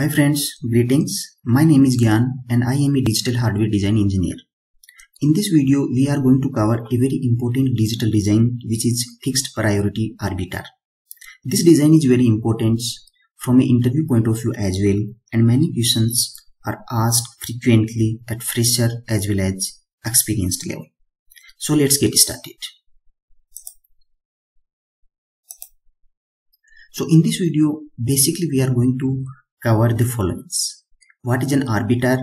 Hi friends, greetings. My name is Gyan and I am a digital hardware design engineer. In this video, we are going to cover a very important digital design which is fixed priority arbiter. This design is very important from an interview point of view as well and many questions are asked frequently at fresher as well as experienced level. So let's get started. So in this video, basically we are going to cover the following. What is an arbiter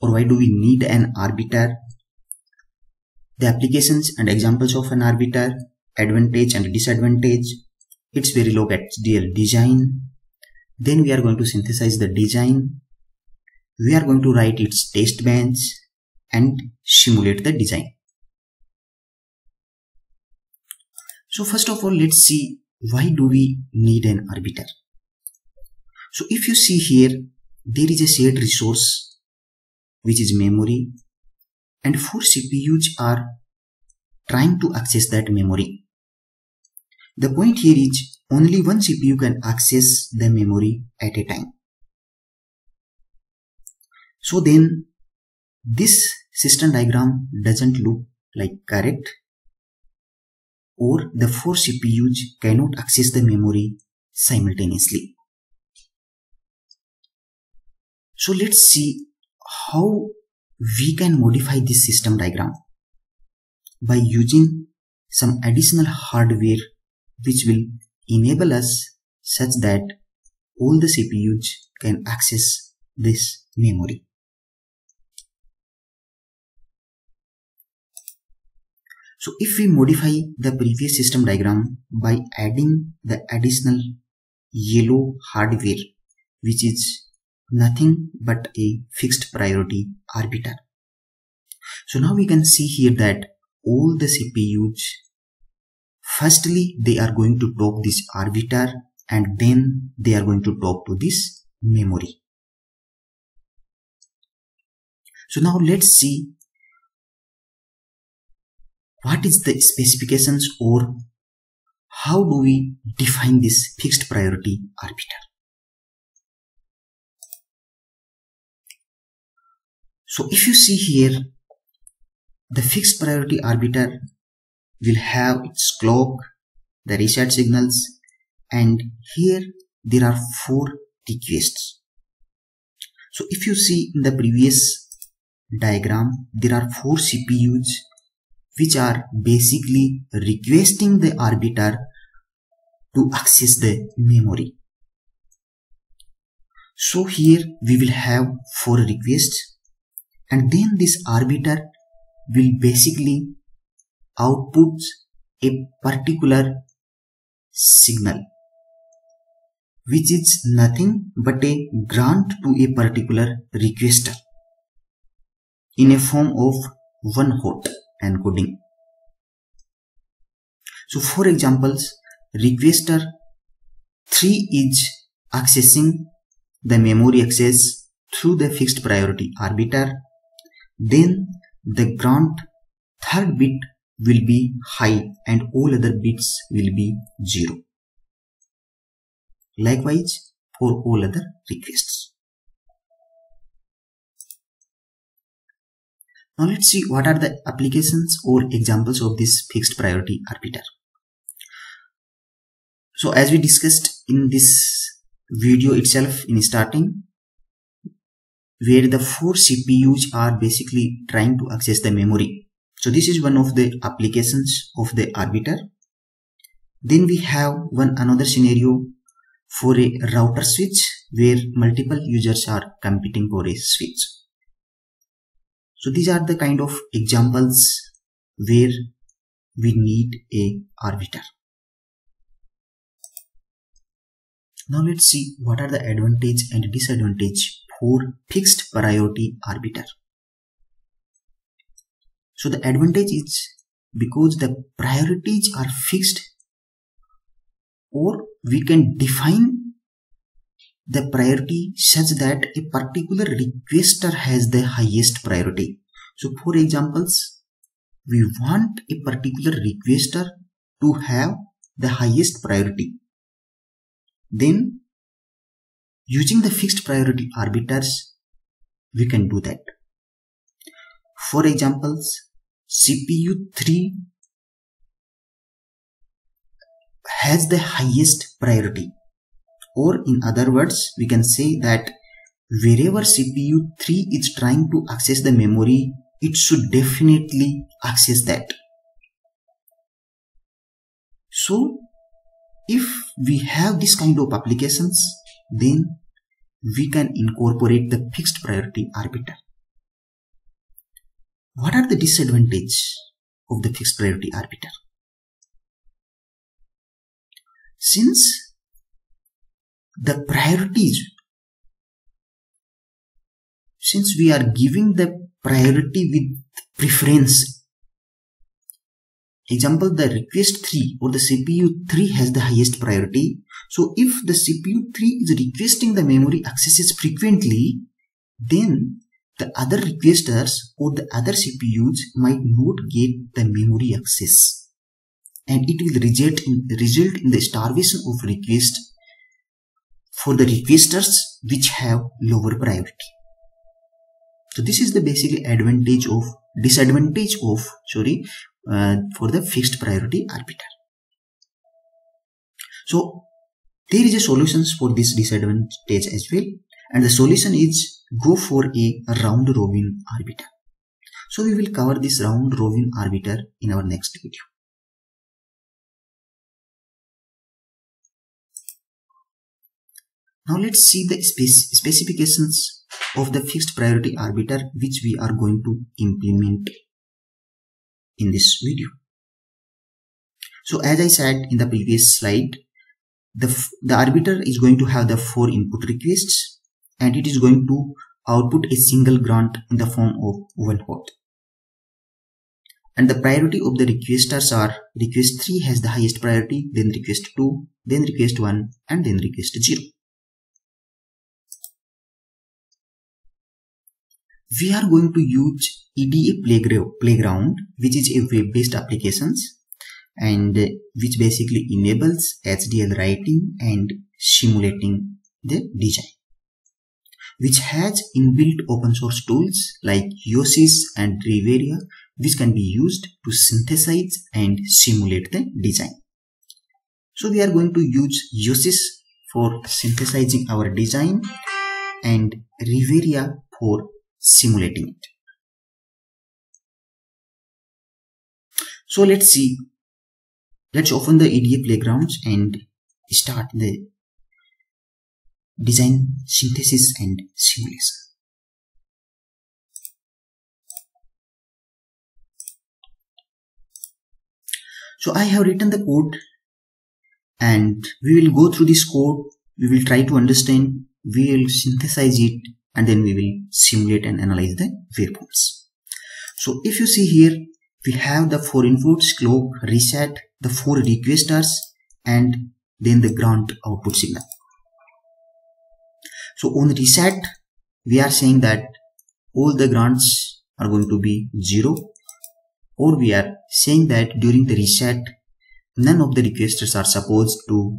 or why do we need an arbiter? The applications and examples of an arbiter, advantage and disadvantage, its Verilog HDL design. Then we are going to synthesize the design. We are going to write its test bench and simulate the design. So first of all, let's see why do we need an arbiter? So if you see here, there is a shared resource which is memory and four CPUs are trying to access that memory. The point here is only one CPU can access the memory at a time. So then this system diagram doesn't look like correct or the four CPUs cannot access the memory simultaneously. So let's see how we can modify this system diagram by using some additional hardware which will enable us such that all the CPUs can access this memory. So if we modify the previous system diagram by adding the additional yellow hardware which is nothing but a fixed priority arbiter. So now we can see here that all the CPUs firstly they are going to talk this arbiter and then they are going to talk to this memory. So now let's see what is the specifications or how do we define this fixed priority arbiter. So if you see here, the fixed priority arbiter will have its clock, the reset signals, and here there are four requests. So if you see in the previous diagram, there are four CPUs which are basically requesting the arbiter to access the memory. So here we will have four requests and then this arbiter will basically output a particular signal which is nothing but a grant to a particular requester in a form of one hot encoding. So for examples, requester 3 is accessing the memory access through the fixed priority arbiter. Then the grant third bit will be high and all other bits will be 0. Likewise for all other requests. Now let's see what are the applications or examples of this fixed priority arbiter. So as we discussed in this video itself in starting, where the four CPUs are basically trying to access the memory. So this is one of the applications of the arbiter. Then we have one another scenario for a router switch where multiple users are competing for a switch. So these are the kind of examples where we need a arbiter. Now let's see what are the advantage and disadvantage for fixed priority arbiter. So the advantage is because the priorities are fixed or we can define the priority such that a particular requester has the highest priority. So for examples, we want a particular requester to have the highest priority. Then using the fixed priority arbiters, we can do that. For examples, CPU 3 has the highest priority or in other words we can say that wherever CPU 3 is trying to access the memory it should definitely access that. So if we have this kind of applications then we can incorporate the fixed priority arbiter. What are the disadvantages of the fixed priority arbiter? Since the priorities, since we are giving the priority with preference Example, the request 3 or the CPU 3 has the highest priority. So if the CPU 3 is requesting the memory accesses frequently, then the other requesters or the other CPUs might not get the memory access. And it will result in, result in the starvation of request for the requesters which have lower priority. So this is the basically advantage of disadvantage of sorry uh, for the fixed priority arbiter. So there is a solutions for this disadvantage as well and the solution is go for a round robin arbiter. So we will cover this round robin arbiter in our next video. Now let's see the spec specifications of the fixed priority arbiter which we are going to implement in this video. So as I said in the previous slide, the, the arbiter is going to have the four input requests and it is going to output a single grant in the form of one hot. And the priority of the requesters are request 3 has the highest priority, then request 2, then request 1 and then request 0. We are going to use EDA Playground, which is a web-based applications and which basically enables HDL writing and simulating the design which has inbuilt open source tools like Yosys and Riviera which can be used to synthesize and simulate the design. So we are going to use Yosys for synthesizing our design and Riviera for simulating it. So let's see. Let's open the EDA playgrounds and start the design synthesis and simulation. So I have written the code and we will go through this code. We will try to understand, we will synthesize it and then we will simulate and analyze the waveforms. So if you see here, we have the four inputs clock reset the four requesters and then the grant output signal. So on reset we are saying that all the grants are going to be zero or we are saying that during the reset none of the requesters are supposed to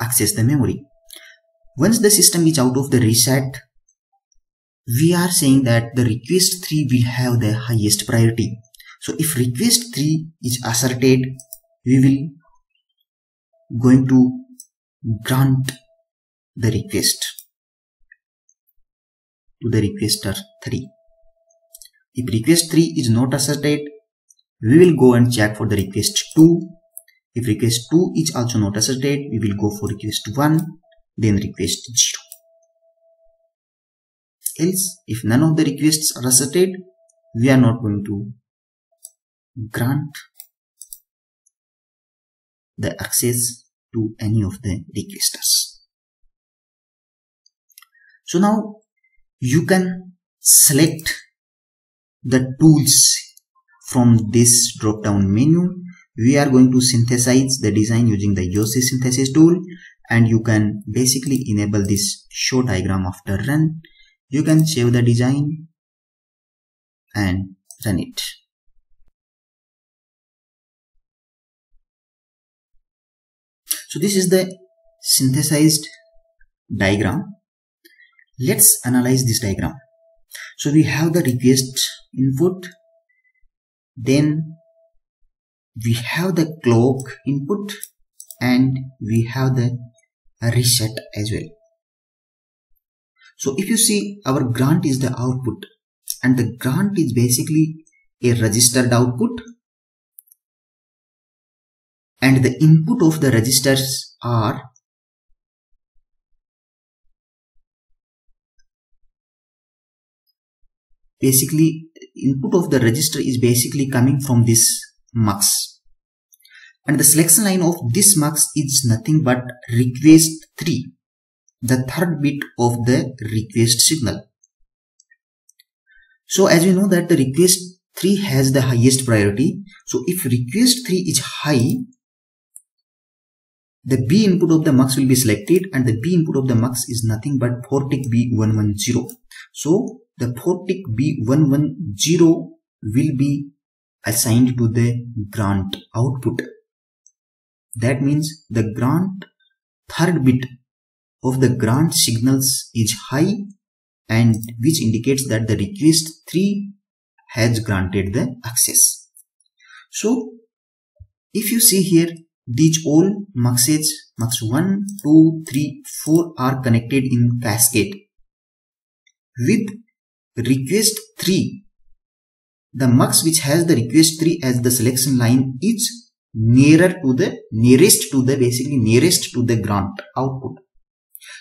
access the memory. Once the system is out of the reset we are saying that the request 3 will have the highest priority so if request 3 is asserted, we will going to grant the request to the requester 3. If request 3 is not asserted, we will go and check for the request 2. If request 2 is also not asserted, we will go for request 1, then request 0. Else, if none of the requests are asserted, we are not going to grant the access to any of the requesters. So now you can select the tools from this drop down menu. We are going to synthesize the design using the Yosys synthesis tool and you can basically enable this show diagram after run. You can save the design and run it. So this is the synthesized diagram let's analyze this diagram. So we have the request input, then we have the clock input and we have the reset as well. So if you see our grant is the output and the grant is basically a registered output and the input of the registers are basically input of the register is basically coming from this mux. And the selection line of this mux is nothing but request 3 the third bit of the request signal. So as we know that the request 3 has the highest priority. So if request 3 is high the B input of the mux will be selected and the B input of the mux is nothing but 4 tick B110 so the 4 tick B110 will be assigned to the grant output. That means the grant third bit of the grant signals is high and which indicates that the request 3 has granted the access. So if you see here these all muxes mux 1, 2, 3, 4 are connected in cascade. With request 3 the mux which has the request 3 as the selection line is nearer to the nearest to the basically nearest to the grant output.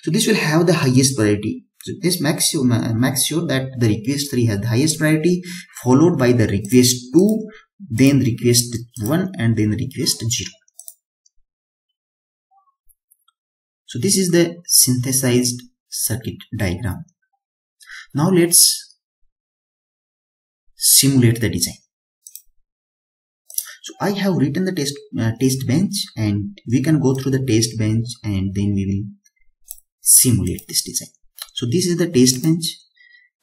So this will have the highest priority. So this makes sure, makes sure that the request 3 has the highest priority followed by the request 2 then request 1 and then request 0 so this is the synthesized circuit diagram now let's simulate the design. So I have written the test uh, test bench and we can go through the test bench and then we will simulate this design. So this is the test bench.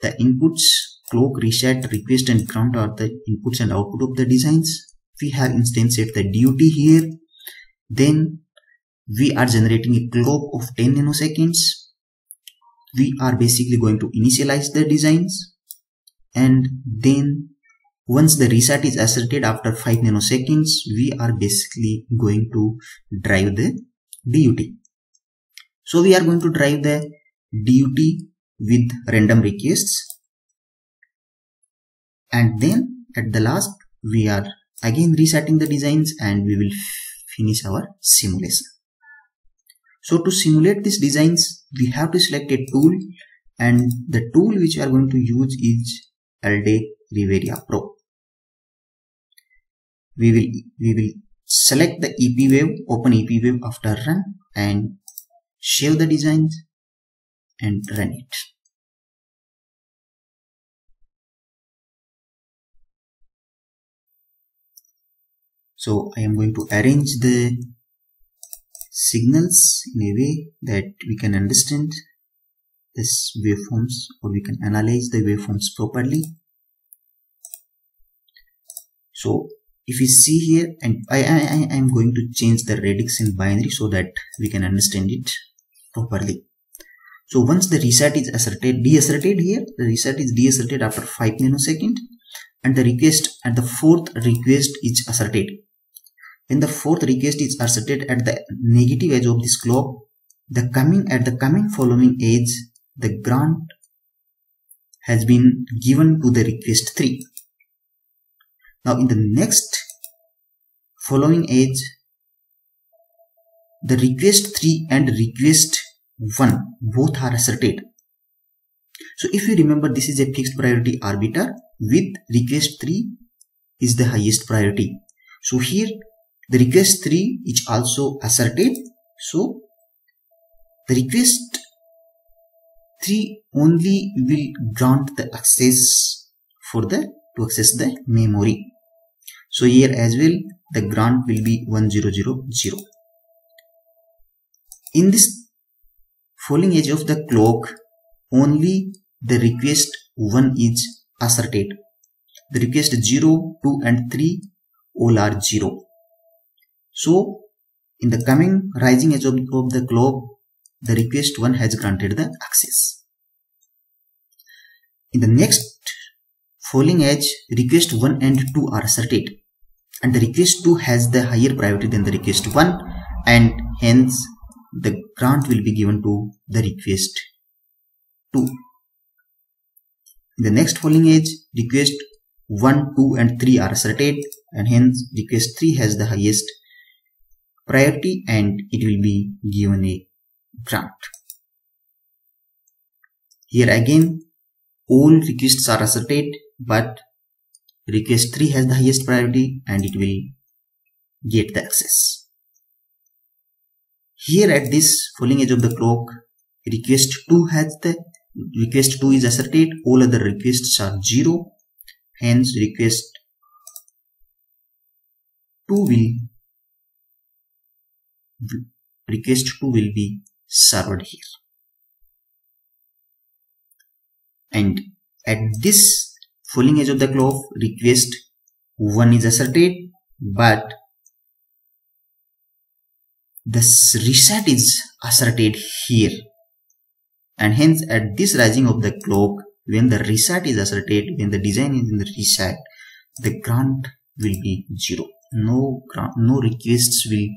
The inputs, clock, reset, request and grant are the inputs and output of the designs. We have instantiated the DUT here. Then we are generating a clock of 10 nanoseconds. We are basically going to initialize the designs. And then once the reset is asserted after 5 nanoseconds we are basically going to drive the DUT so we are going to drive the DUT with random requests. And then at the last we are again resetting the designs and we will finish our simulation so to simulate these designs we have to select a tool and the tool which we are going to use is Aldec Riviera Pro. We will, we will select the EP wave, open EP wave after run and save the designs and run it. So I am going to arrange the signals in a way that we can understand this waveforms or we can analyze the waveforms properly. So if we see here and I, I, I am going to change the radix in binary so that we can understand it properly. So once the reset is asserted deasserted here the reset is deasserted after 5 nanosecond and the request and the fourth request is asserted when the fourth request is asserted at the negative edge of this clock the coming at the coming following edge the grant has been given to the request 3. Now in the next following edge, the request 3 and request 1 both are asserted. So if you remember this is a fixed priority arbiter with request 3 is the highest priority. So here the request 3 is also asserted. So the request 3 only will grant the access for the to access the memory. So here as well the grant will be 1000 in this falling edge of the clock only the request 1 is asserted. The request 0 2 and 3 all are 0 so in the coming rising edge of, of the globe, the request one has granted the access. in the next falling edge request 1 and 2 are asserted and the request 2 has the higher priority than the request 1 and hence the grant will be given to the request 2 in the next falling edge request 1 2 and 3 are asserted and hence request 3 has the highest priority and it will be given a grant here again all requests are asserted but request 3 has the highest priority and it will get the access. Here at this falling edge of the clock request 2 has the request 2 is asserted all other requests are 0 hence request 2 will request 2 will be served here. And at this falling edge of the clock request 1 is asserted but the reset is asserted here. And hence at this rising of the clock when the reset is asserted when the design is in the reset the grant will be zero. No grant no requests will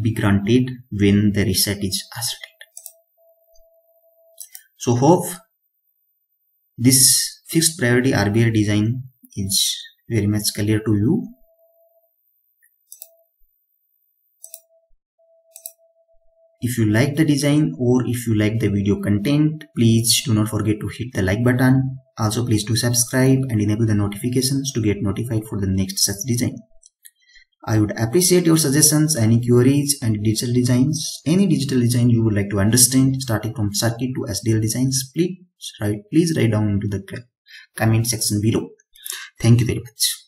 be granted when the reset is asserted so hope this fixed priority RBI design is very much clear to you If you like the design or if you like the video content, please do not forget to hit the like button. Also please do subscribe and enable the notifications to get notified for the next such design. I would appreciate your suggestions, any queries and digital designs, any digital design you would like to understand starting from circuit to SDL designs, please write, please write down into the comment section below. Thank you very much.